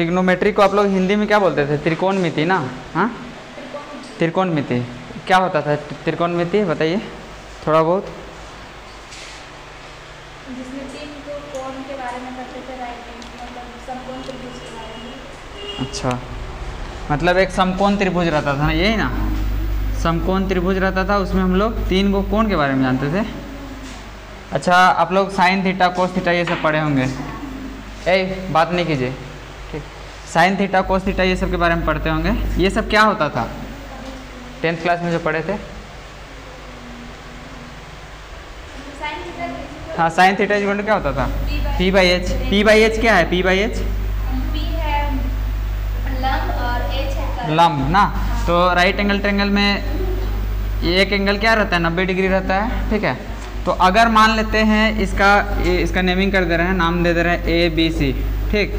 Trigonometry को आप लोग हिंदी में क्या बोलते थे? त्रिकोणमिति ना? हाँ? त्रिकोणमिति। क्या होता था? त्रिकोणमिति बताइए। थोड़ा बहुत। जिसमें तीन को कोण के बारे में करते थे राइटिंग मतलब के अच्छा। मतलब एक समकोण त्रिभुज रहता था ना यही ना? समकोण त्रिभुज रहता था उसमें हम लोग तीन गो कोण के बारे में जानते थे। अच्छा आप लोग साइन थीटा कोस थीटा ये सब पढ़े होंगे। ए बात नहीं कीजिए। साइन थीटा कोस थीटा ये सब के बारे में पढ़ते होंगे। ये सब क्या होता था? टेंथ क्लास में जो पढ़े थे? हाँ साइन थीटा इज़ क्या होता था? P by H P by H क्या है? P by H. लंब ना? तो राइट एंगल ट्रेंगल में एक एंगल क्या रहता है? नब्बे डिग्री रहता है ठीक है? तो अगर मान लेते हैं इसका इसका नेमिंग कर दे रहे हैं नाम दे दे रहे हैं ए बी सी ठीक?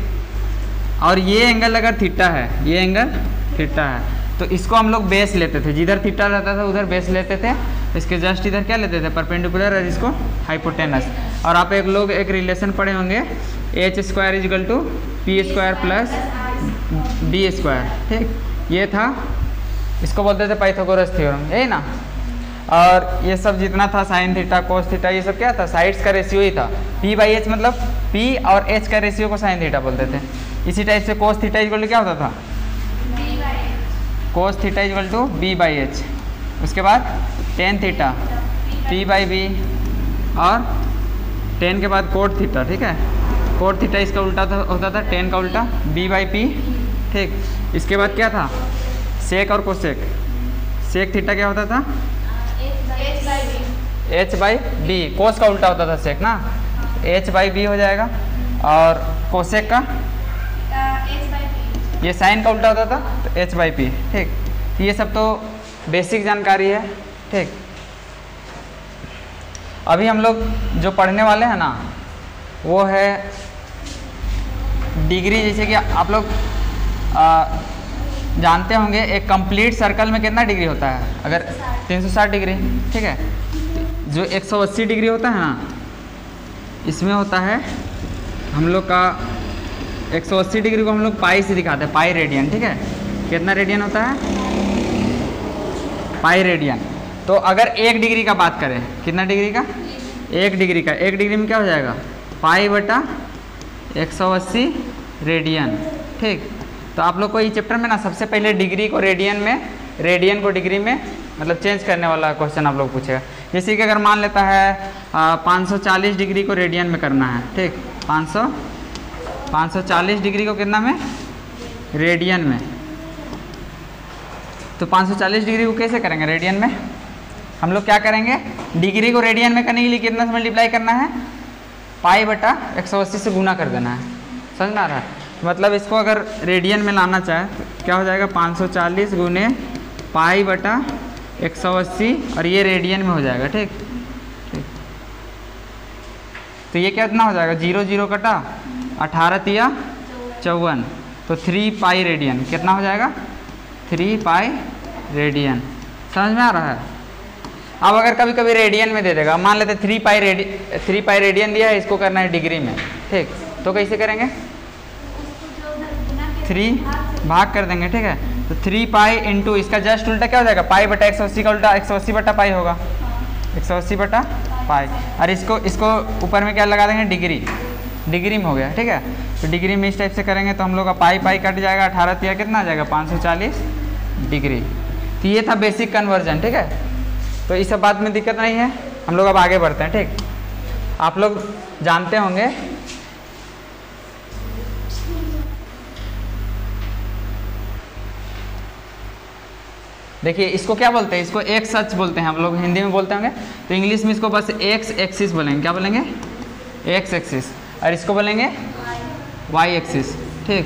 और ये एंगल अगर थीटा है, ये एंगल थीटा है। तो इसको हम लोग बेस लेते थे। जिधर थीटा रहता था, उधर बेस लेते थे। इसके जस्ट इधर क्या लेते थे? परपेंडिकुलर और इसको हाइपोटेनस और आप एक लोग एक रिलेशन पढ़े होंगे। H square equal to P square plus B square ठीक? ये था। इसको बोलते थे पाइथागोरस थ्योरम यही ना? और ये सब जितना था साइन थीटा कोस थीटा ये सब क्या था? साइड्स का रेशियो ही था। पी बाई एच मतलब पी और एच का रेशियो को साइन थीटा बोलते थे। इसी टाइप से कोस थीटा इक्वल टू क्या होता था। Cos theta equal to B by H उसके बाद tan theta P by B और टेन के बाद कोट थीटा ठीक है? कोट थीटा इसका उल्टा था, होता था टेन का उल्टा बी बाई पी ठीक? इसके बाद क्या था? सेक और कोसेक सेक थीटा क्या होता था? एच बाई बी कोस का उल्टा होता था सेक ना? एच बाई बी हो जाएगा और कोसेक का ये साइन का उल्टा होता था तो एच बाई पी ठीक। ये सब तो बेसिक जानकारी है, ठीक। अभी हम लोग जो पढ़ने वाले हैं ना, वो है डिग्री जैसे कि आप लोग जानते होंगे, एक कंप्लीट सर्कल में कितना डिग्री होता है? अगर 360 डिग्री ठीक है। जो 180 डिग्री होता है ना, इसमें होता है, हम लोग का 180 डिग्री को हम लोग पाई से दिखाते हैं पाई रेडियन ठीक है? कितना रेडियन होता है? Pi radian. तो अगर एक डिग्री का बात करें कितना डिग्री का? एक डिग्री का। एक डिग्री में क्या हो जाएगा? पाई बटा 180 रेडियन ठीक? तो आप लोग को ये चैप्टर में ना सबसे पहले डिग्री को रेडियन में रेडियन को डिग्री में मतलब चेंज करने वाला क्वेश्चन आप लोग पूछेगा। जैसे कि अगर मान लेता है आ, 540 डिग्री को रेडियन में करना है ठीक? 500 540 डिग्री को कितना में? रेडियन में। तो 540 डिग्री को कैसे करेंगे? रेडियन में? हम लोग क्या करेंगे? डिग्री को रेडियन में करने के लिए कितना से मल्टीप्लाई करना है? पाई बटा 180 से गुना कर देना है। समझ में आ रहा है? मतलब इसको अगर रेडियन में लाना चाहे तो क्या हो जाएगा? 540 गुने पाई बटा 180 और ये रेडियन में हो जाएगा, ठीक? ठीक। तो ये कितना हो जाएगा? ज़ीरो ज़ीरो कटा। अठारह तिया चौवन। तो थ्री पाई रेडियन कितना हो जाएगा? थ्री पाई रेडियन समझ में आ रहा है? अब अगर कभी कभी रेडियन में दे देगा, मान लेते three pi radian three pi radian दिया है, इसको करना है डिग्री में। ठीक तो कैसे करेंगे? थ्री भाग कर देंगे, ठीक है? तो थ्री पाई इंटू इसका जस्ट उल्टा क्या हो जाएगा? पाई बटा एक सौ अस्सी का उल्टा एक सौ अस्सी बटा पाई होगा। एक सौ अस्सी बटा पाई और इसको इसको ऊपर में क्या लगा देंगे? डिग्री डिग्री में हो गया, ठीक है? तो डिग्री में इस टाइप से करेंगे तो हम लोग का पाई पाई कट जाएगा, अठारह तिया कितना आ जाएगा? पाँच सौ चालीस डिग्री। तो ये था बेसिक कन्वर्जन ठीक है? तो इस सब बात में दिक्कत नहीं है। हम लोग अब आगे बढ़ते हैं, ठीक? आप लोग जानते होंगे, देखिए इसको क्या बोलते हैं? इसको एक्स सच बोलते हैं, हम लोग हिंदी में बोलते होंगे। तो इंग्लिश में इसको बस एक्स एक्सिस बोलेंगे। क्या बोलेंगे? एक्स एक्सिस और इसको बोलेंगे वाई एक्सिस ठीक।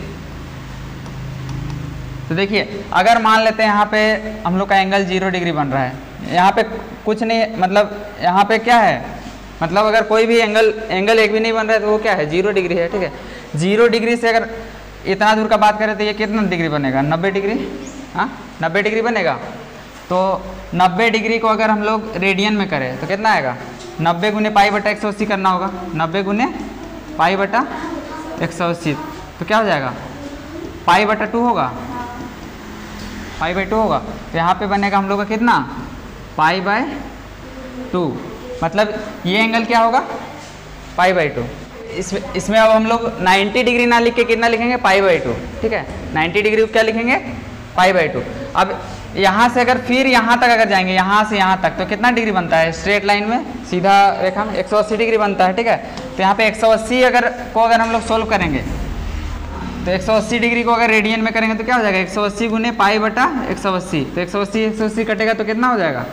तो देखिए, अगर मान लेते हैं यहाँ पे हम लोग का एंगल ज़ीरो डिग्री बन रहा है, यहाँ पे कुछ नहीं मतलब यहाँ पे क्या है? मतलब अगर कोई भी एंगल एंगल एक भी नहीं बन रहा है तो वो क्या है? ज़ीरो डिग्री है, ठीक है। ज़ीरो डिग्री से अगर इतना दूर का बात करें तो ये कितना डिग्री बनेगा? नब्बे डिग्री हाँ? नब्बे डिग्री बनेगा? तो नब्बे डिग्री को अगर हम लोग रेडियन में करें तो कितना आएगा? नब्बे गुने पाई बटा एक सौ अस्सी करना होगा। नब्बे गुने पाई बटा एक सौ अस्सी। तो क्या हो जाएगा? पाई बटा टू होगा। पाई बाई टू होगा। तो यहाँ पे बनेगा हम लोग का कितना? Pi by two. मतलब ये एंगल क्या होगा? Pi by two. इसमें इसमें अब हम लोग 90 डिग्री ना लिख के कितना लिखेंगे? Pi by two. ठीक है? 90 डिग्री क्या लिखेंगे? Pi by two. अब यहाँ से अगर फिर यहाँ तक अगर जाएँगे, यहाँ से यहाँ तक तो कितना डिग्री बनता है? स्ट्रेट लाइन में सीधा रेखा में 180 डिग्री बनता है, ठीक है? तो यहाँ पे 180 अगर को अगर हम लोग सोल्व करेंगे तो 180 डिग्री को अगर रेडियन में करेंगे तो क्या हो जाएगा? 180 गुने पाई बटा 180 तो 180 180 कटेगा तो कितना हो जाएगा?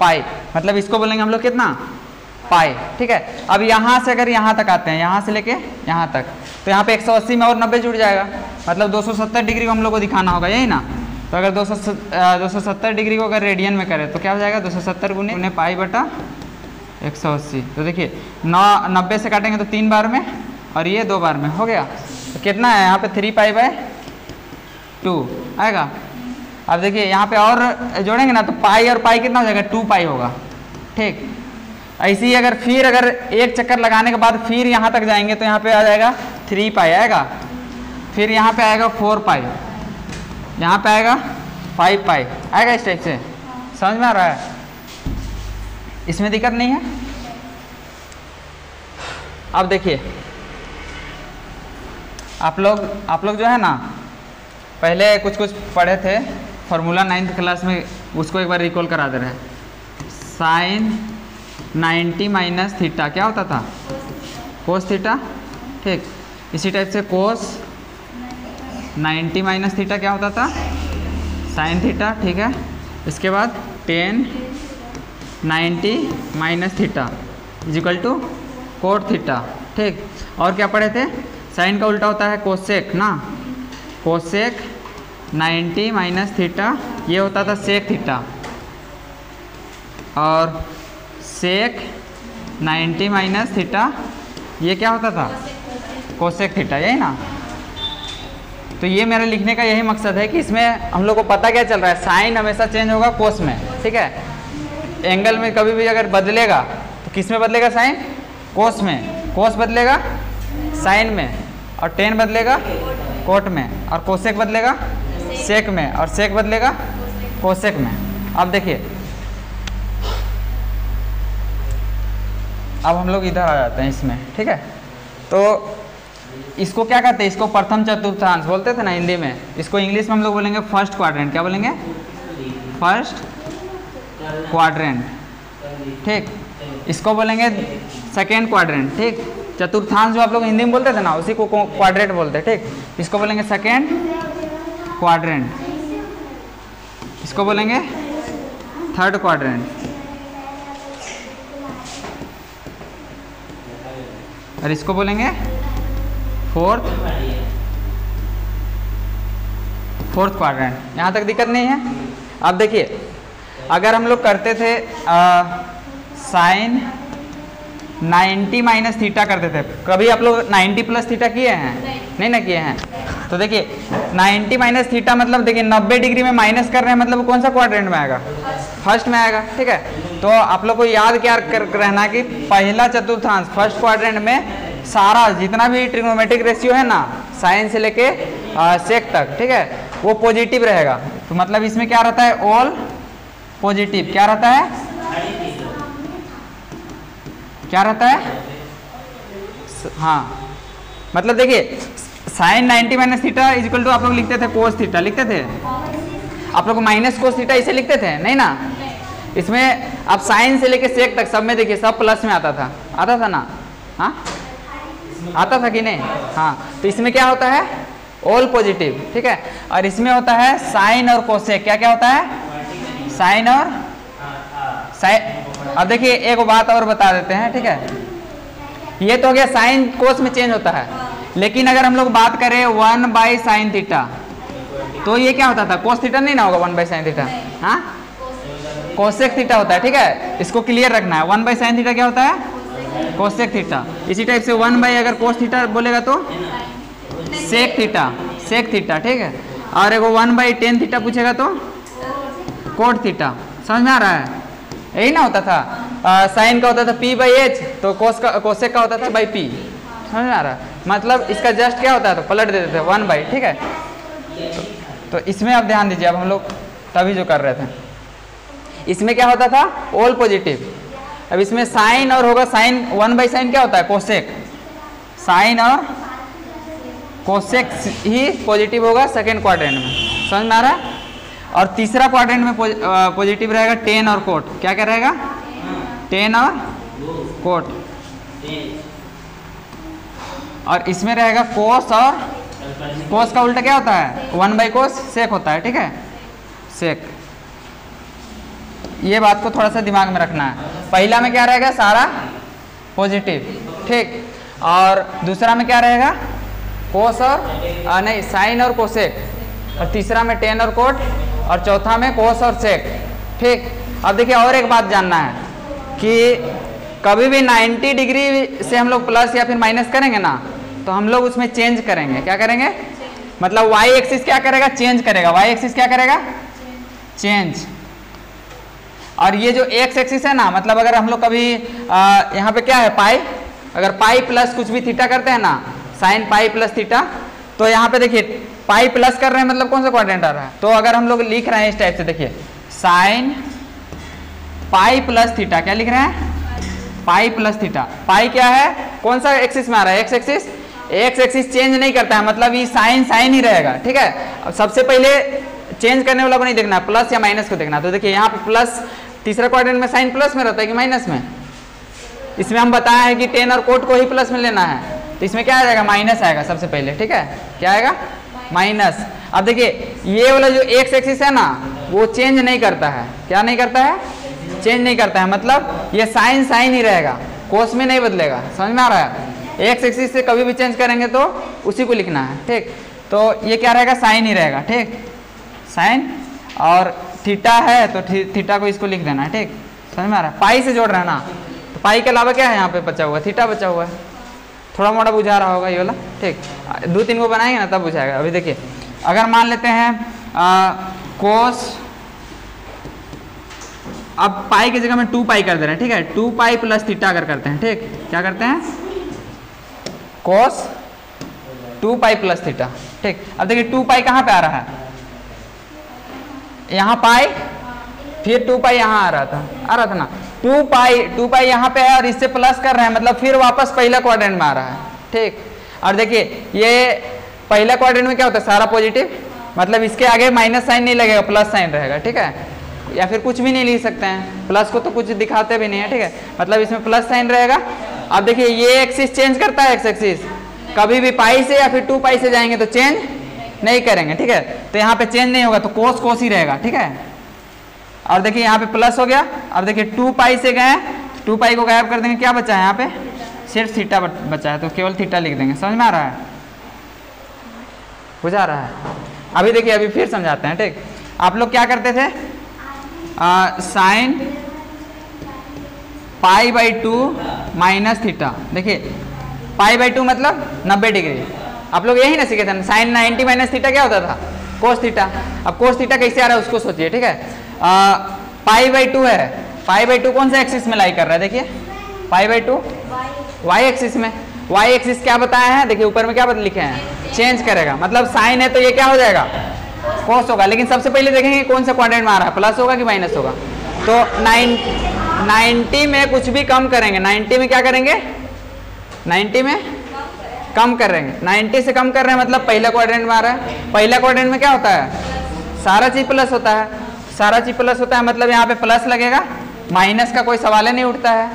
पाई मतलब इसको बोलेंगे हम लोग कितना? पाई ठीक है? अब यहाँ से अगर यहाँ तक आते हैं, यहाँ से लेके यहाँ तक तो यहाँ पे 180 में और 90 जुड़ जाएगा मतलब 270 डिग्री को हम लोग को दिखाना होगा, यही ना? तो अगर दो सौ सत्तर डिग्री को अगर रेडियन में करें तो क्या हो जाएगा? दो सौ सत्तर गुने गुने पाई बटा एक सौ अस्सी। तो देखिए, नौ, नब्बे से काटेंगे तो तीन बार में, और ये दो बार में, हो गया। तो कितना है? यहाँ पे थ्री पाई बाय टू आएगा? अब देखिए, यहाँ पे और जोड़ेंगे ना तो पाई और पाई कितना हो जाएगा? टू पाई होगा। ठीक। ऐसे ही अगर फिर अगर एक चक्कर लगाने के बाद फिर यहाँ तक जाएँगे तो यहाँ पे आ जाएगा थ्री पाई आएगा? फिर यहाँ पे आएगा फोर पाई यहाँ पे आएगा फाइव पाई आएगा इस टाइप से। समझ में आ रहा है? इसमें दिक्कत नहीं है? अब देखिए। आप लोग आप लोग जो है ना, पहले कुछ कुछ पढ़े थे फार्मूला नाइन्थ क्लास में, उसको एक बार रिकॉल करा दे रहे हैं। साइन 90 माइनस थीटा क्या होता था? कोस थीटा ठीक। इसी टाइप से कोस 90 माइनस थीटा क्या होता था? साइन थीटा, ठीक है? इसके बाद tan 90 minus theta equal to cot theta, ठीक? और क्या पढ़े थे? साइन का उल्टा होता है कोसेक, ना? कोसेक 90 माइनस थीटा, ये होता था सेक थीटा। और सेक 90 माइनस थीटा, ये क्या होता था? कोसेक थीटा, यही ना? तो ये मेरे लिखने का यही मकसद है कि इसमें हम लोग को पता क्या चल रहा है? साइन हमेशा चेंज होगा कोस में, ठीक है? एंगल में कभी भी अगर बदलेगा तो किसमें बदलेगा साइन? कोस में। कोस बदलेगा साइन में। और टेन बदलेगा कोट में। और कोसेक बदलेगा सेक में। और सेक बदलेगा कोसेक में। अब देखिए। अब हम लोग इधर आ जाते हैं इसमें, ठीक है? तो इसको क्या कहते हैं? इसको प्रथम चतुर्थांश बोलते थे ना हिंदी में? इसको इंग्लिश में हम लोग बोलेंगे फ़र्स्ट क्वाड्रेंट क्या बोलेंगे? फ़र्स्ट क्वाड्रेंट ठीक। इसको बोलेंगे सेकेंड क्वाड्रेंट ठीक। चतुर्थांश जो आप लोग हिंदी में बोलते थे ना, उसी को क्वाड्रेंट बोलते हैं। ठीक। इसको बोलेंगे सेकेंड क्वाड्रेंट इसको बोलेंगे थर्ड क्वाड्रेंट और इसको बोलेंगे फोर्थ फोर्थ क्वाड्रेंट यहाँ तक दिक्कत नहीं है? अब देखिए, अगर हम लोग करते थे साइन 90 माइनस थीटा करते थे। कभी आप लोग 90 प्लस थीटा किए हैं? नहीं ना किए हैं। तो देखिए 90 माइनस थीटा मतलब देखिए 90 डिग्री में माइनस कर रहे हैं मतलब कौन सा क्वाड्रेंट में आएगा? फ़र्स्ट में आएगा, ठीक है? तो आप लोग को याद क्या कर, रहना कि पहला चतुर्थांश फ़र्स्ट क्वाड्रेंट में सारा जितना भी ट्रिग्नोमेट्रिक रेशियो है ना साइन से लेके सेक तक, ठीक है, वो पॉजिटिव रहेगा। तो मतलब इसमें क्या रहता है? ऑल पॉजिटिव क्या रहता है? क्या रहता है? हाँ। मतलब देखिए sine 90 minus theta is equal to आप लोग लिखते थे कोस थीटा लिखते थे? आप लोग माइनस कोस थीटा इसे लिखते थे? नहीं ना? इसमें आप साइन से लेके सेक तक, सब में देखिए, सब प्लस में आता था। आता था ना? हाँ? आता था कि नहीं? हाँ तो इसमें क्या होता है? ऑल पॉजिटिव ठीक है? और इसमें होता है साइन और कोसेक क्या क्या होता है? साइन और? साइन अब देखिए एक बात और बता देते हैं ठीक है? ये तो हो गया साइन कोस में चेंज होता है। लेकिन अगर हम लोग बात करें वन बाई साइन थीटा तो ये क्या होता था? कोस थीटा नहीं ना होगा वन बाई साइन थीटा हाँ? कोसेक थीटा होता है ठीक है? इसको क्लियर रखना है। वन बाई साइन थीटा क्या होता है? कोसेक थीटा इसी टाइप से वन बाई अगर कोस थीटा बोलेगा तो? सेक थीटा सेक थीटा ठीक है? और एगो वन बाई टेन थीटा पूछेगा तो? कोट थीटा समझ में आ रहा है? यही ना होता था। साइन का होता था पी बाई एच तो कोस का कोसेक का होता था बाई पी समझ में आ रहा है? मतलब इसका जस्ट क्या होता है? तो पलट देते थे वन बाई ठीक है? तो, तो इसमें आप ध्यान दीजिए अब हम लोग तभी जो कर रहे थे। इसमें क्या होता था? ऑल पॉजिटिव अब इसमें साइन और होगा साइन, वन बाई साइन क्या होता है? कोसेक साइन और कोसेक ही पॉजिटिव होगा सेकेंड क्वाड्रेंट में। समझ में आ रहा है? और तीसरा क्वाड्रेंट में पॉजिटिव रहेगा टेन और कोट क्या क्या रहेगा? टेन और कोट और इसमें रहेगा कोस और कोस का उल्टा क्या होता है? वन बाई कोस सेक होता है, ठीक है? सेक ये बात को थोड़ा सा दिमाग में रखना है। पहला में क्या रहेगा? सारा पॉजिटिव ठीक। और दूसरा में क्या रहेगा? कोस और नहीं साइन और कोसेक और तीसरा में टेन और कोट और चौथा में कोस और सेक ठीक। अब देखिए और एक बात जानना है कि कभी भी 90 डिग्री से हम लोग प्लस या फिर माइनस करेंगे ना तो हम लोग उसमें चेंज करेंगे। क्या करेंगे? मतलब वाई एक्सिस क्या करेगा? चेंज करेगा। वाई एक्सिस क्या करेगा? चेंज और ये जो एक्स एक्सिस है ना मतलब अगर हम लोग कभी यहाँ पे क्या है पाई अगर पाई प्लस कुछ भी थीटा करते हैं ना साइन पाई प्लस थीटा तो यहाँ पे देखिए पाई प्लस कर रहे हैं मतलब कौन सा क्वाड्रेंट आ रहा है? तो अगर हम लोग लिख रहे हैं इस टाइप से, देखिए साइन पाई प्लस थीटा क्या लिख रहे हैं? पाई प्लस थीटा पाई क्या है? कौन सा एक्सिस में आ रहा है? X axis X axis change नहीं करता है मतलब ये साइन साइन ही रहेगा, ठीक है? सबसे पहले चेंज करने वाला को नहीं देखना प्लस या माइनस को देखना। तो देखिए, यहाँ पे प्लस तीसरा क्वाड्रेंट में साइन प्लस में रहता है कि माइनस में? इसमें हम बताया है कि टेन और कोट को ही प्लस में लेना है। तो इसमें क्या आ जाएगा माइनस आएगा सबसे पहले, ठीक है? क्या आएगा? माइनस अब देखिए, ये वाला जो एक्स एक्सिस है ना, वो चेंज नहीं करता है। क्या नहीं करता है? चेंज नहीं करता है। मतलब ये साइन साइन ही रहेगा। कोस में नहीं बदलेगा। समझ में आ रहा है? एक्स एक्सिस से कभी भी चेंज करेंगे तो उसी को लिखना है, ठीक? तो ये क्या रहेगा? साइन ही रहेगा, ठीक? साइन और थीटा है तो थीटा को इसको लिख देना है ठीक? समझ में आ रहा है? पाई से जोड़ रहा है ना तो पाई के अलावा क्या है यहाँ पे? बचा हुआ थीटा बचा हुआ है। थोड़ा मोटा बुझा रहा होगा ये वाला, ठीक? दो तीन को बनाएँगे ना, तब बुझाएगा। अभी देखिए, अगर मान लेते हैं कोस अब पाई की जगह में टू पाई कर दे रहे हैं, ठीक है? टू पाई प्लस थीटा अगर करते हैं, ठीक? क्या करते हैं? Cos two pi plus theta ठीक? अब देखिए टू पाई कहाँ पे आ रहा है? यहाँ पाई फिर टू पाई यहाँ आ रहा था। आ रहा था ना टू पाई टू पाई यहाँ पे है और इससे प्लस कर रहे हैं मतलब फिर वापस पहला क्वाड्रेंट में आ रहा है। ठीक। और देखिए, ये पहला क्वाड्रेंट में क्या होता है? सारा पॉजिटिव मतलब इसके आगे माइनस साइन नहीं लगेगा प्लस साइन रहेगा, ठीक है? या फिर कुछ भी नहीं लिख सकते हैं। प्लस को तो कुछ दिखाते भी नहीं है, ठीक है? मतलब इसमें प्लस साइन रहेगा। अब देखिए, ये एक्सिस चेंज करता है एक्स एक्सिस कभी भी पाई से या फिर टू पाई से जाएँगे तो चेंज नहीं करेंगे, ठीक है? तो यहाँ पे चेंज नहीं होगा तो कोस कोस ही रहेगा, ठीक है? और देखिए यहाँ पे प्लस हो गया, अब देखिए टू पाई से गए टू पाई को गायब कर देंगे, क्या बचा है यहाँ पे? सिर्फ़ थीटा बचा है तो केवल थीटा लिख देंगे, समझ में आ रहा है? बुझा रहा है? अभी देखिए, अभी फिर समझाते हैं, ठीक? आप लोग क्या करते थे? Sine pi by two minus theta देखिए पाई बाई टू मतलब 90 डिग्री। आप लोग यही ना सीखे थे साइन 90 माइनस थीटा क्या होता था? कोस थीटा अब कोस थीटा कैसे आ रहा है उसको सोचिए, ठीक है? पाई बाई टू है। पाई बाई टू कौन सा एक्सिस में लाई कर रहा है? देखिए। Pi by two Y axis में। वाई एक्सिस क्या बताया है? देखिए, ऊपर में क्या लिखे हैं? चेंज करेगा। मतलब साइन है तो ये क्या हो जाएगा? कोस होगा। लेकिन सबसे पहले देखेंगे कौन सा क्वाड्रेंट में आ रहा है। प्लस होगा कि माइनस होगा? तो नाइन नाइन्टी में कुछ भी कम करेंगे। नाइन्टी में क्या करेंगे? नाइन्टी में कम कर रहे हैं। नाइन्टी से कम कर रहे हैं मतलब पहला क्वाड्रेंट में आ रहा है। पहला क्वाड्रेंट में क्या होता है? सारा चीज़ प्लस होता है। सारा चीज़ प्लस होता है मतलब यहाँ पे प्लस लगेगा। माइनस का कोई सवाल ही नहीं उठता है।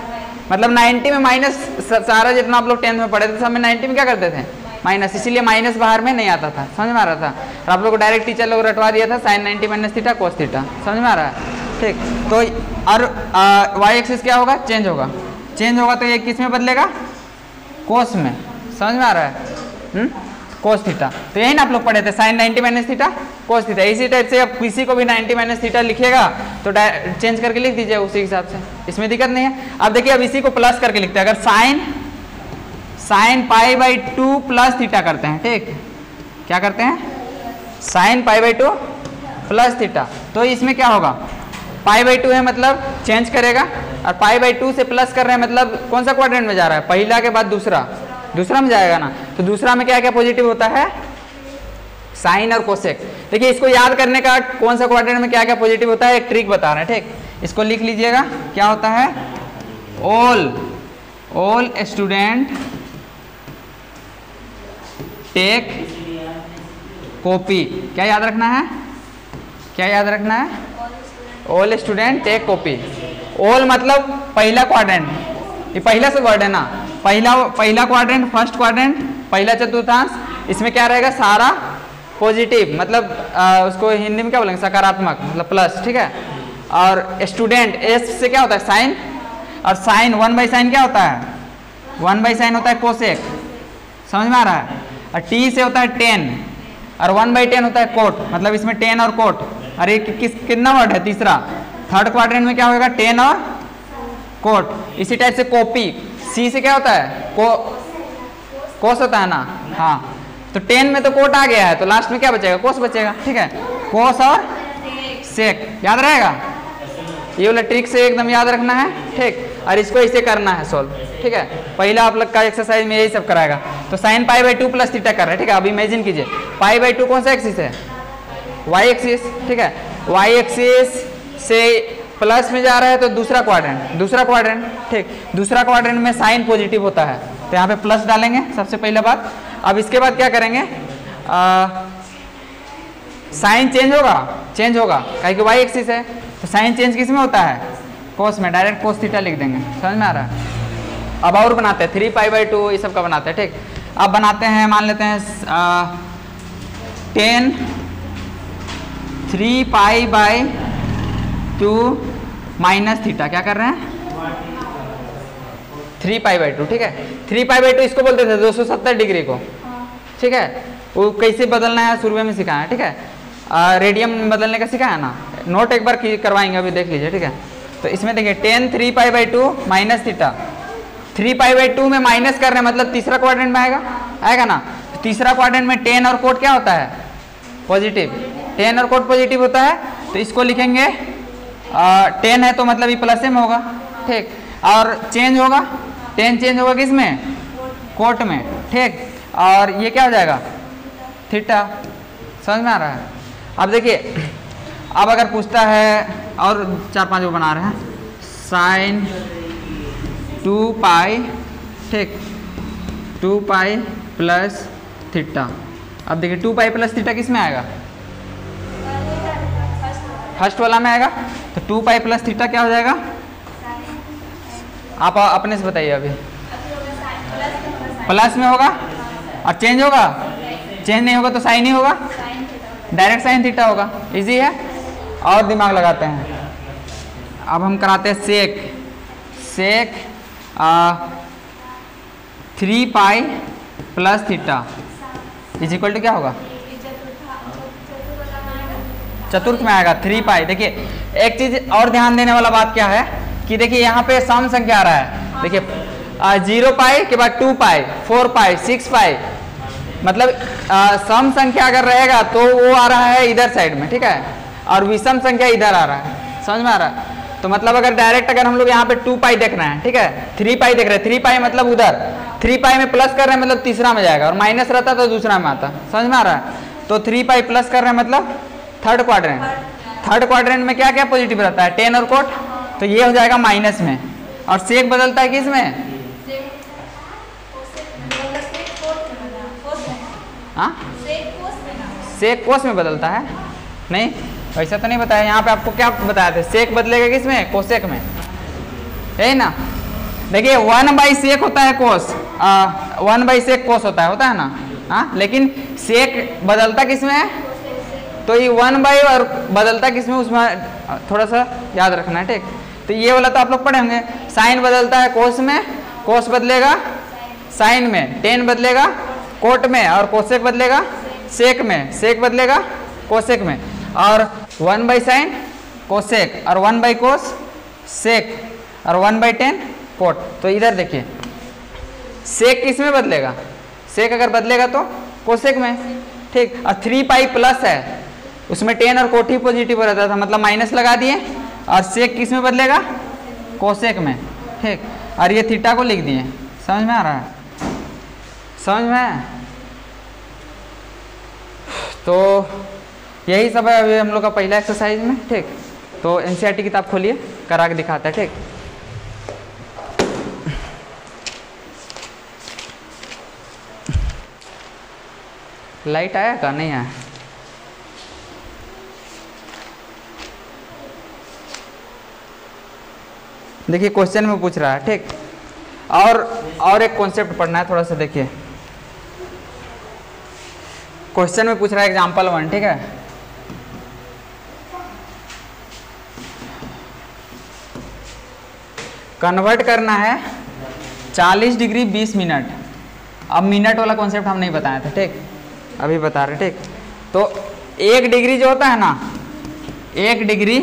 मतलब 90 में माइनस सारा जितना आप लोग टेंथ में पढ़े थे सब में 90 में क्या करते थे? माइनस इसीलिए माइनस बाहर में नहीं आता था। समझ में आ रहा था? और आप लोग को डायरेक्ट टीचर लोग रटवा दिया था sine ninety minus theta cos theta समझ में आ रहा है? ठीक। तो और वाई एक्सिस क्या होगा? चेंज होगा। चेंज होगा तो ये किसमें बदलेगा? कोस में। समझ में आ रहा है? हुँ? हम्म? कोस थीटा तो यही ना आप लोग पढ़े थे sine 90 minus theta cos theta इसी टाइप से अब किसी को भी 90 माइनस थीटा लिखेगा तो चेंज करके लिख दीजिए उसी हिसाब से। इसमें दिक्कत नहीं है। अब देखिए, अब इसी को प्लस करके लिखते हैं। अगर sine sine pi by two plus theta करते हैं, ठीक? क्या करते हैं? Sine pi by two plus theta तो इसमें क्या होगा? पाई बाई टू है मतलब चेंज करेगा, और पाई बाई टू से प्लस कर रहे हैं मतलब कौन सा क्वाड्रेंट में जा रहा है? पहला के बाद दूसरा। दूसरा में जाएगा ना? तो दूसरा में क्या क्या पॉजिटिव होता है? साइन और कोसेक देखिए, इसको याद करने का कौन सा क्वाड्रेंट में क्या क्या पॉजिटिव होता है? एक ट्रिक बता रहे हैं, ठीक? इसको लिख लीजिएगा। क्या होता है? All all student take copy क्या याद रखना है? क्या याद रखना है? All student take copy all मतलब पहला क्वाड्रेंट ये पहला से वर्ड है ना? पहला पहला क्वाड्रेंट फ़र्स्ट क्वाड्रेंट पहला चतुर्थांश इसमें क्या रहेगा? सारा पॉजिटिव मतलब आ, उसको हिंदी में क्या बोलेंगे? सकारात्मक मतलब प्लस ठीक है? और स्टूडेंट एस से क्या होता है? साइन और साइन वन बाई साइन क्या होता है? वन बाई साइन होता है कोसेक समझ में आ रहा है? और टी से होता है टेन और वन बाई टेन होता है कोट मतलब इसमें टेन और कोट और ये किस कितना वर्ड है? तीसरा थर्ड क्वाड्रेंट में क्या होगा टेन और कोट इसी टाइप से कॉपी सी से क्या होता है? को कोस होता है ना? हाँ। तो टेन में तो कोट आ गया है तो लास्ट में क्या बचेगा? कोस बचेगा, ठीक है? कोस और सेक याद रहेगा? ये वाला ट्रिक से एकदम याद रखना है, ठीक? और इसको ऐसे करना है सॉल्व ठीक है? पहला आप लोग का एक्सरसाइज में यही सब कराएगा। तो sine pi by two plus theta कर रहे हैं, ठीक है? अब इमेजिन कीजिए। पाई बाई टू कौन सा एक्सिस है? वाई एक्सिस ठीक है? वाई एक्सिस से प्लस में जा रहा है तो दूसरा क्वाड्रेंट दूसरा क्वाड्रेंट ठीक। दूसरा क्वाड्रेंट में साइन पॉजिटिव होता है। तो यहाँ पे प्लस डालेंगे सबसे पहले बात। अब इसके बाद क्या करेंगे? साइन चेंज होगा चेंज होगा। कहीं कि वाई एक्सिस है तो साइन चेंज किसमें होता है? कोस में डायरेक्ट कोस थीटा लिख देंगे। समझ में आ रहा है? अब और बनाते हैं थ्री पाई बाई टू ये सब का बनाते हैं, ठीक। अब बनाते हैं, मान लेते हैं tan three pi by two minus theta, क्या कर रहे हैं? थ्री पाई बाई टू, ठीक है? थ्री पाई बाई टू इसको बोलते थे, दो सौ सत्तर डिग्री को। ठीक है? वो कैसे बदलना है, शुरू में सिखाया, ठीक है? रेडियम बदलने का सिखाया ना? नोट एक बार करवाएँगे, अभी देख लीजिए, ठीक है? तो इसमें देखिए tan three pi by two minus theta three pi by two में माइनस कर रहे हैं मतलब तीसरा क्वाड्रेंट में आएगा? आएगा ना? तीसरा क्वाड्रेंट में टेन और कोट क्या होता है? पॉजिटिव टेन और कोट पॉजिटिव होता है तो इसको लिखेंगे टेन है तो मतलब ये प्लस में होगा। ठीक। और चेंज होगा? टेन चेंज होगा किसमें? कोट में। ठीक। और ये क्या हो जाएगा? थीटा समझ में आ रहा है? अब देखिए, अब अगर पूछता है, और चार पाँच वो बना रहे हैं। साइन टू पाई ठीक। टू पाई प्लस थीटा अब देखिए टू पाई प्लस थीटा किसमें आएगा? फ़र्स्ट वाला में आएगा। तो टू पाई प्लस थीटा क्या हो जाएगा? आप अपने से बताइए अभी। प्लस में होगा? और चेंज होगा? चेंज नहीं होगा तो साइन ही होगा? डायरेक्ट साइन थीटा होगा। इजी है? और दिमाग लगाते हैं। अब हम कराते हैं sec sec three pi plus theta is equal to क्या होगा? चतुर्थ में आएगा। थ्री पाई देखिए एक चीज़ और ध्यान देने वाला बात क्या है कि देखिए यहाँ पे सम संख्या आ रहा है। देखिए ज़ीरो पाई के बाद two pi, four pi, six pi. मतलब सम संख्या अगर रहेगा तो वो आ रहा है इधर साइड में, ठीक है? और विषम संख्या इधर आ रहा है। समझ में आ रहा है? तो मतलब अगर डायरेक्ट अगर हम लोग यहाँ पे टू पाई देख रहे हैं, ठीक है? थ्री पाई देख रहे हैं, थ्री पाई मतलब उधर। थ्री पाई में प्लस कर रहे हैं मतलब तीसरा में जाएगा, और माइनस रहता तो दूसरा में आता समझ में आ रहा है? तो थ्री पाई प्लस कर रहे हैं मतलब थर्ड क्वाड्रेंट। थर्ड क्वाड्रेंट में क्या क्या पॉजिटिव रहता है? टेन और कोट तो ये हो जाएगा माइनस में। और सेक बदलता है किसमें? हाँ? सेक कोस में बदलता है। नहीं ऐसा तो नहीं बताया। यहाँ पे आपको क्या बताया था? सेक बदलेगा किसमें? कोसेक में। यही ना? देखिए वन बाई सेक होता है कोस वन बाई सेक कोस होता है होता है ना? हाँ लेकिन सेक बदलता किसमें? है तो ये वन बाई और बदलता किसमें, उसमें थोड़ा सा याद रखना है, ठीक? तो ये वाला तो आप लोग पढ़े होंगे। साइन बदलता है कोस में कोस बदलेगा साइन में टेन बदलेगा कोट में और कोसेक बदलेगा सेक में सेक बदलेगा कोसेक में। और वन बाई साइन कोसेक और वन बाई कोस सेक और वन बाई टेन कोट तो इधर देखिए सेक किसमें बदलेगा? सेक अगर बदलेगा तो कोसेक में, ठीक? और थ्री पाई प्लस है उसमें टेन और कोठी पॉजिटिव रहता था मतलब माइनस लगा दिए, और सेक किसमें बदलेगा? कोसेक में, ठीक। और ये थीटा को लिख दिए, समझ में आ रहा है? समझ में? तो यही सब है अभी हम लोग का पहला एक्सरसाइज में, ठीक। तो एन किताब खोलिए, करा के दिखाता है, ठीक। लाइट आया का? नहीं आया। देखिए क्वेश्चन में पूछ रहा है, ठीक? और और एक कॉन्सेप्ट पढ़ना है थोड़ा सा, देखिए। क्वेश्चन में पूछ रहा है एग्ज़ाम्पल वन ठीक है? कन्वर्ट करना है 40 डिग्री 20 मिनट। अब मिनट वाला कॉन्सेप्ट हम नहीं बताए थे, ठीक? अभी बता रहे, ठीक? तो एक डिग्री जो होता है ना, एक डिग्री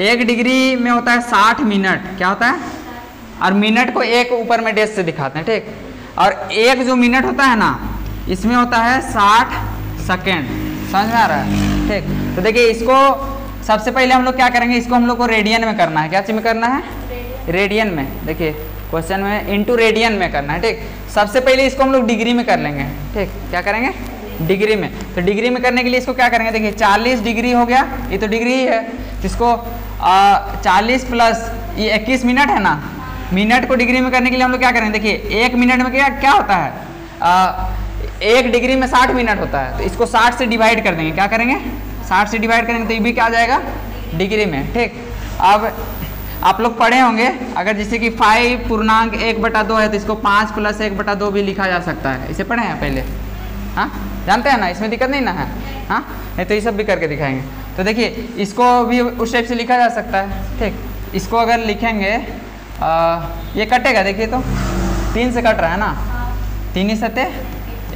एक डिग्री में होता है 60 मिनट। क्या होता है? और मिनट को एक ऊपर में डेज़ से दिखाते हैं, ठीक? और एक जो मिनट होता है ना, इसमें होता है 60 सेकेंड। समझ में आ रहा है? ठीक। तो देखिए, इसको सबसे पहले हम लोग क्या करेंगे? इसको हम लोग को रेडियन में करना है। क्या चीज़ में करना है? रेडियन में। देखिए क्वेश्चन में इंटू रेडियन में करना है, ठीक? सबसे पहले इसको हम लोग डिग्री में कर लेंगे, ठीक? क्या करेंगे? डिग्री में। तो डिग्री में करने के लिए इसको क्या करेंगे? देखिए 40 डिग्री हो गया ये तो डिग्री ही है। तो इसको चालीस प्लस ये 21 मिनट है ना? मिनट को डिग्री में करने के लिए हम लोग क्या करेंगे? देखिए एक मिनट में क्या क्या होता है? आ, एक डिग्री में 60 मिनट होता है। तो इसको 60 से डिवाइड कर देंगे। क्या करेंगे? 60 से डिवाइड करेंगे तो ये भी क्या आ जाएगा? डिग्री में। ठीक। अब आप लोग पढ़े होंगे अगर जैसे कि फाइव पूर्णांक एक बटा दो है तो इसको पाँच प्लस एक बटा दो भी लिखा जा सकता है। इसे पढ़े हैं पहले? हाँ? जानते हैं ना इसमें दिक्कत नहीं ना है? हाँ? नहीं तो ये सब भी करके दिखाएँगे। तो देखिए इसको भी उस टाइप से लिखा जा सकता है। ठीक। इसको अगर लिखेंगे आ, ये कटेगा देखिए तो। तीन से कट रहा है ना? तीन ही सत्य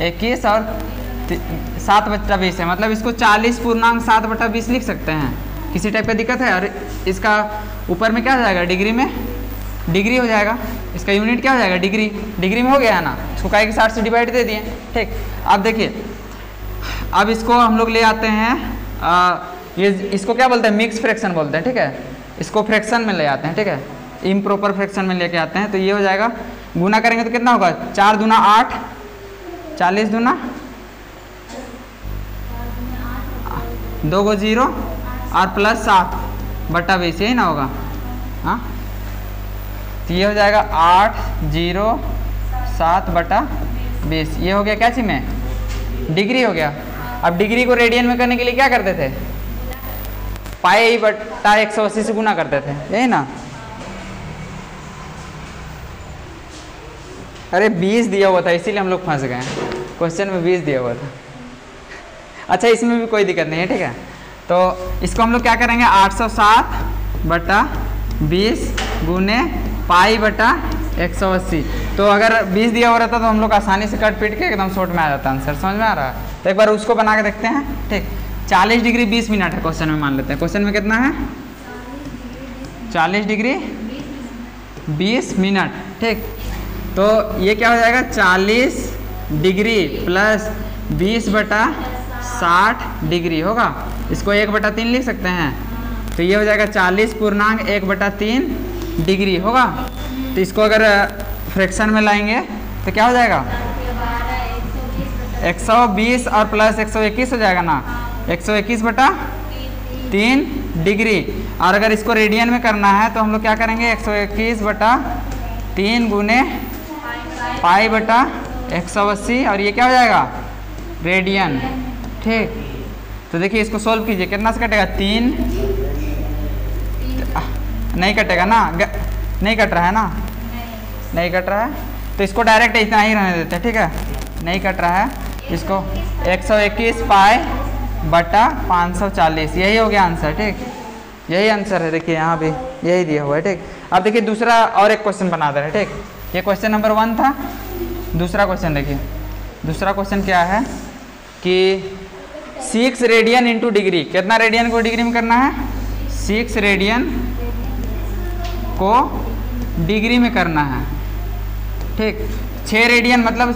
इक्कीस और सात बटा बीस है। मतलब इसको चालीस पूर्णांक सात बटा बीस लिख सकते हैं। किसी टाइप का दिक्कत है? और इसका ऊपर में क्या जाएगा? डिग्री में? डिग्री हो जाएगा इसका यूनिट क्या हो जाएगा? डिग्री। डिग्री में हो गया है ना इसको का के साठ से डिवाइड दे दिए ठीक। अब देखिए अब इसको हम लोग ले आते हैं आ, ये इसको क्या बोलते हैं? मिक्स फ्रैक्शन बोलते हैं ठीक है? इसको फ्रैक्शन में ले आते हैं ठीक है? इम्प्रॉपर फ्रैक्शन में लेके आते हैं तो ये हो जाएगा। गुना करेंगे तो कितना होगा? चार दूना आठ चालीस दूना दो गो ज़ीरो और प्लस सात बट्टा बीस यही ना होगा। हाँ? तो ये हो जाएगा आठ ज़ीरो सात बटा बीस। ये हो गया क्या चीज़ में? डिग्री हो गया। अब डिग्री को रेडियन में करने के लिए क्या करते थे? पाई बट्टा एक सौ अस्सी से गुना करते थे। यही ना? अरे बीस दिया हुआ था, इसीलिए हम लोग फंस गए क्वेश्चन में बीस दिया हुआ था। अच्छा इसमें भी कोई दिक्कत नहीं है, ठीक है? तो इसको हम लोग क्या करेंगे? 807 बटा बीस गुने पाई बटा 180 तो अगर 20 दिया हो रहता तो हम लोग आसानी से कट पीट के एकदम शॉर्ट में आ जाता आंसर। समझ में आ रहा है? तो एक बार उसको बना के देखते हैं। ठीक। 40 डिग्री 20 मिनट है क्वेश्चन में मान लेते हैं। क्वेश्चन में कितना है? 40 डिग्री 20 मिनट। ठीक। तो ये क्या हो जाएगा? 40 डिग्री प्लस 20 बटा 60 डिग्री होगा। इसको एक बटा तीन लिख सकते हैं। तो ये हो जाएगा 40 पूर्णांक एक बटा तीन डिग्री होगा तो इसको अगर फ्रैक्शन में लाएँगे तो क्या हो जाएगा? 120 और प्लस 121 हो जाएगा ना? 121 बटा तीन डिग्री। और अगर इसको रेडियन में करना है तो हम लोग क्या करेंगे? 121 बटा तीन गुने पाई बटा 180 और ये क्या हो जाएगा? रेडियन। ठीक। तो देखिए, इसको सोल्व कीजिए, कितना से कटेगा? तीन नहीं कटेगा ना? नहीं कट रहा है ना? नहीं नहीं कट रहा है? तो इसको डायरेक्ट इतना ही रहने देते हैं, ठीक है? नहीं कट रहा है। इसको 121 पाए बटा 540 यही हो गया आंसर ठीक? यही आंसर है, देखिए यहाँ भी यही दिया हुआ है, ठीक? अब देखिए दूसरा और एक क्वेश्चन बना दे रहे ठीक? ये क्वेश्चन नंबर वन था। दूसरा क्वेश्चन देखिए। दूसरा क्वेश्चन क्या है? कि सिक्स रेडियन इंटू डिग्री कितना रेडियन को डिग्री में करना है? सिक्स रेडियन को डिग्री में करना है। ठीक छः रेडियन मतलब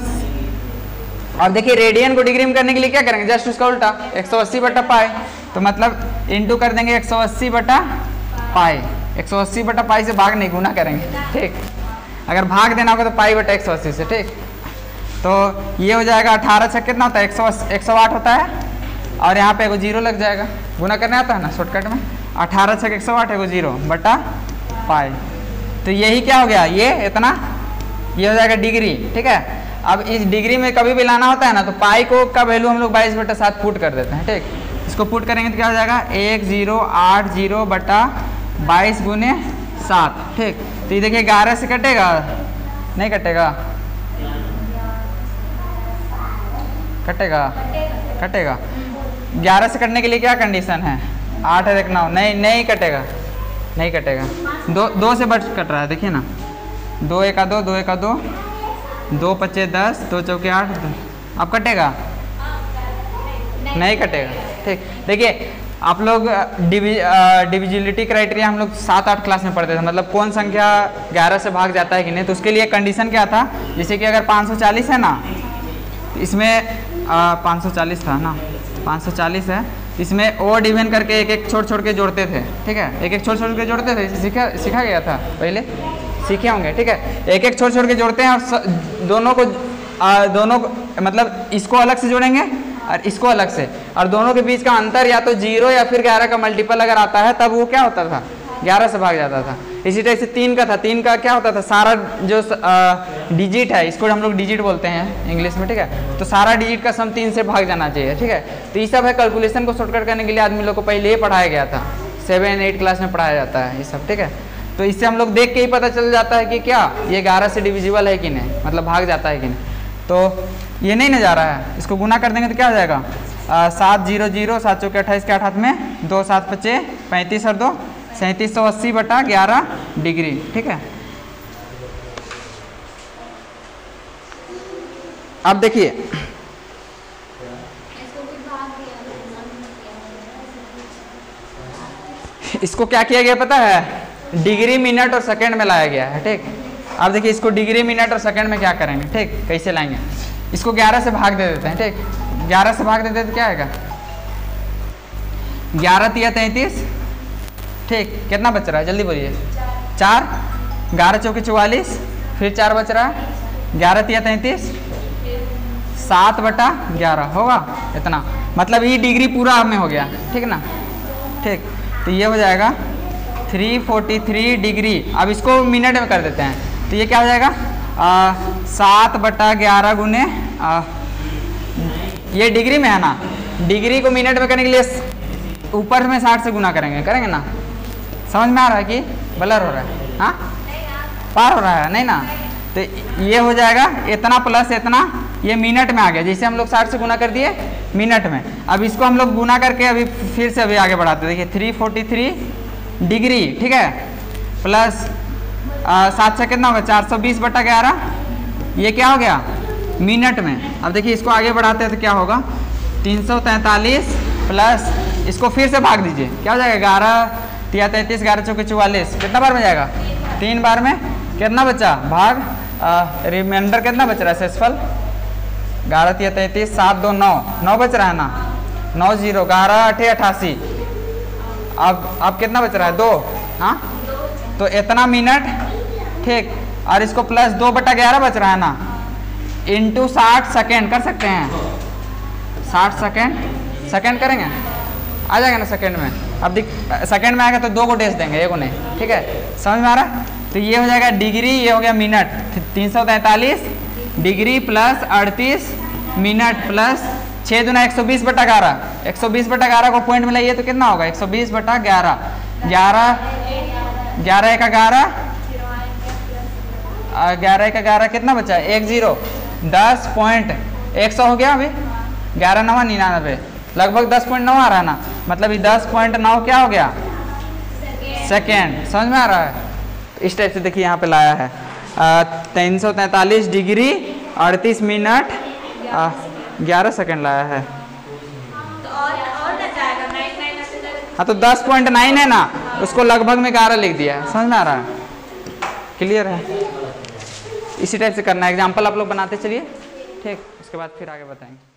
अब देखिए, रेडियन को डिग्री में करने के लिए क्या करेंगे? जस्ट उसका उल्टा 180 बटा पाए तो मतलब इंटू कर देंगे 180 बटा पाए 180 बटा पाई से भाग नहीं, गुना करेंगे। ठीक, अगर भाग देना होगा तो पाई बटा 180 से ठीक। तो ये हो जाएगा अठारह छः कितना होता है? एक सौ होता है। और यहाँ पे एगो ज़ीरो लग जाएगा। गुना करने आता है ना, शॉर्टकट में? अठारह छः एक सौ आठ, एगो ज़ीरो बटा पाई तो यही क्या हो गया? ये इतना? ये हो जाएगा डिग्री, ठीक है? अब इस डिग्री में कभी भी लाना होता है ना तो पाई को का वैल्यू हम लोग बाईस बटा सात पुट कर देते हैं, ठीक? इसको पुट करेंगे तो क्या हो जाएगा? एक ज़ीरो आठ ज़ीरो बटा बाईस गुने सात, ठीक? तो ये देखिए, ग्यारह से कटेगा? नहीं कटेगा। कटेगा? कटेगा। ग्यारह से कटने के लिए क्या कंडीशन है? आठ है देखना नहीं नहीं कटेगा। नहीं कटेगा। दो दो से बच कट रहा है, देखिए ना। दो, एक दो दो, एक दो। दो पच्चे दस, दो चौके आठ अब कटेगा? नहीं कटेगा। ठीक। देखिए, आप लोग डिविजिलिटी क्राइटेरिया हम लोग सात, आठ क्लास में पढ़ते थे। मतलब कौन संख्या ग्यारह से भाग जाता है कि नहीं? तो उसके लिए कंडीशन क्या था? जैसे कि अगर 540 है ना तो इसमें पाँच सौ चालीस था ना। पाँच सौ चालीस है इसमें ओ डिवीज़न करके एक एक छोड़ छोड़ के जोड़ते थे ठीक है? एक एक छोड़ छोड़ के जोड़ते थे सीखा सीखा गया था पहले? सीखे होंगे ठीक है? एक एक छोड़ छोड़ के जोड़ते हैं और स, दोनों को आ, दोनों को मतलब इसको अलग से जोड़ेंगे और इसको अलग से। और दोनों के बीच का अंतर या तो ज़ीरो या फिर ग्यारह का मल्टीपल अगर आता है तब वो क्या होता था? ग्यारह से भाग जाता था। इसी टाइप से तीन का था, तीन का क्या होता था? सारा जो डिजिट है, इसको हम लोग डिजिट बोलते हैं इंग्लिश में, ठीक है? तो सारा डिजिट का सम तीन से भाग जाना चाहिए, ठीक है? तो ये सब है कैलकुलेशन को शॉर्टकट करने के लिए आदमी लोग को पहले ही पढ़ाया गया था। सेवन एट क्लास में पढ़ाया जाता है ये सब, ठीक है? तो इससे हम लोग देख के ही पता चल जाता है कि क्या, ये ग्यारह से डिविजिबल है कि नहीं? मतलब भाग जाता है कि नहीं? तो ये नहीं ना जा रहा है। इसको गुना कर देंगे तो क्या हो जाएगा? सात ज़ीरो ज़ीरो, सात चौके अट्ठाईस के हाथ में, दो सात पच्चे पैंतीस और दो सैंतीस सौ अस्सी बटा ग्यारह डिग्री, ठीक है? अब देखिए। इसको क्या किया गया पता है? डिग्री मिनट और सेकंड में लाया गया है, ठीक? अब देखिए, इसको डिग्री मिनट और सेकंड में क्या करेंगे, ठीक? कैसे लाएँगे? इसको 11 से भाग दे देते हैं, ठीक? 11 से भाग दे देते तो क्या आएगा? ग्यारह तिया तैंतीस ठीक, कितना बच रहा है? जल्दी बोलिए। चार? ग्यारह चौकी चौवालीस, फिर चार बच रहा है। ग्यारह तिया तैंतीस, सात बटा ग्यारह, होगा? इतना। मतलब ये डिग्री पूरा में हो गया। ठीक ना? ठीक तो ये हो जाएगा थ्री फोर्टी थ्री डिग्री। अब इसको मिनट में कर देते हैं। तो ये क्या हो जाएगा? सात बटा ग्यारह गुने ये डिग्री में है ना? डिग्री को मिनट में करने के लिए ऊपर में साठ से गुना करेंगे। करेंगे ना? समझ में आ रहा है कि ब्लर हो रहा है? हाँ? पार हो रहा है, नहीं ना? तो ये हो जाएगा, इतना प्लस इतना, ये मिनट में आ गया, जैसे हम लोग साठ से गुना कर दिए मिनट में। अब इसको हम लोग गुना करके अभी फिर से अभी आगे बढ़ाते देखिए थ्री फोर्टी थ्री डिग्री ठीक है? प्लस सात से कितना होगा चार सौ बीस बटा ग्यारह। ये क्या हो गया? मिनट में। अब देखिए, इसको आगे बढ़ाते हैं तो क्या होगा? तीन सौ तैंतालीस प्लस इसको फिर से भाग दीजिए। क्या हो जाएगा? ग्यारह तिया तैंतीस, ग्यारह चौके चौवालीस। कितना बार में जाएगा? तीन बार में। कितना बचा? भाग। रिमाइंडर कितना बच रहा है? सेसफल ग्यारह तिया तैंतीस, सात, दो, नौ। नौ बच रहा है ना? नौ, ज़ीरो। ग्यारह, अठे, अठासी। अब अब कितना बच रहा है? दो। हाँ? तो इतना मिनट? ठीक। और इसको प्लस दो बटा ग्यारह बच रहा है ना? इंटू साठ सेकेंड कर सकते हैं। साठ सेकेंड सेकेंड करेंगे? आ जाएगा ना सेकेंड में? अब दिख सेकेंड में आएगा तो दो को डेस देंगे, एक नहीं ठीक है? समझ में आ रहा? तो ये हो जाएगा डिग्री ये हो गया मिनट तीन सौ तैंतालीस डिग्री प्लस अड़तीस मिनट प्लस छः दुना एक सौ बीस बटा ग्यारह. एक सौ बीस बटा ग्यारह को पॉइंट में लाइए तो कितना होगा? एक सौ बीस बटा ग्यारह. ग्यारह ग्यारह एक ग्यारह. ग्यारह एक ग्यारह कितना बचा? एक ज़ीरो. दस पॉइंट एक सौ हो गया अभी? ग्यारह नवा निन्यानवे लगभग दस पॉइंट नौ आ रहा ना मतलब ये दस पॉइंट नौ क्या हो गया? सेकेंड समझ में आ रहा है? इस टाइप से देखिए यहाँ पे लाया है। तीन सौ तैंतालीस डिग्री अड़तीस मिनट ग्यारह सेकेंड लाया है। हाँ तो दस पॉइंट नाइन है ना? उसको लगभग में ग्यारह लिख दिया है। समझ में आ रहा है? क्लियर है? इसी टाइप से करना है। एग्ज़ाम्पल आप लोग बनाते चलिए। ठीक उसके बाद फिर आगे बताएँगे।